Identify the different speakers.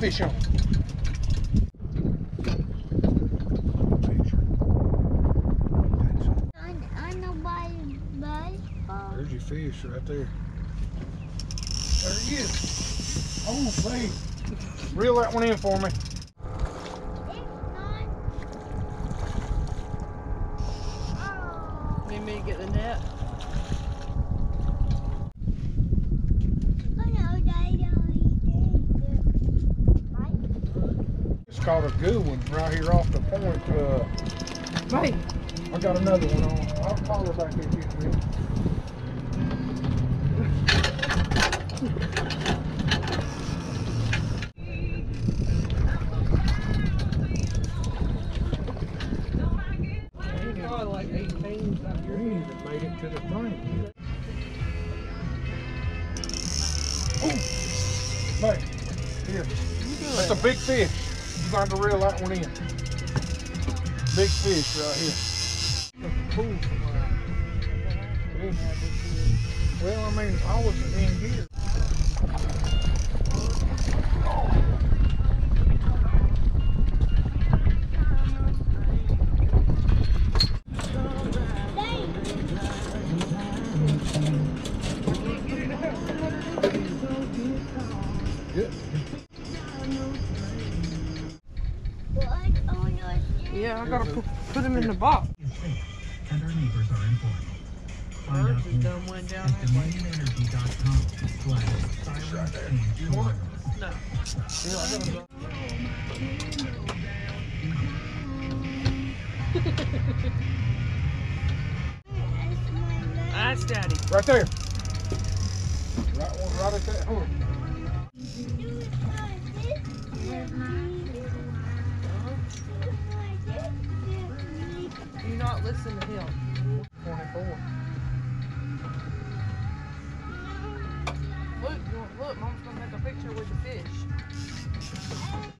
Speaker 1: fish on.
Speaker 2: I, I know by baseball.
Speaker 1: There's your fish right there. There he is. Oh, babe. Reel that one in for me.
Speaker 2: It's. Oh.
Speaker 3: Need me to get the net?
Speaker 1: Caught a good one right here off the point. Uh,
Speaker 3: Right.
Speaker 1: I got another one on. I'll call her back in just a minute.
Speaker 3: Probably like 18 out
Speaker 1: You ain't made it to the thing. Babe, here. That's a big fish. Got to reel that one in. Big fish right here. Well, I mean, I was in
Speaker 3: Yeah, I gotta put, put him in the box.
Speaker 4: and our neighbors are informed. Find out more
Speaker 3: done went down
Speaker 4: at dominionenergy.com slash silent change alarm.
Speaker 3: No.
Speaker 1: Yeah, I got a-
Speaker 3: That's daddy.
Speaker 1: Right there. Right one, right at that hook.
Speaker 3: You not listen to him.
Speaker 1: 24.
Speaker 3: Look, look, mom's gonna make a picture with the fish.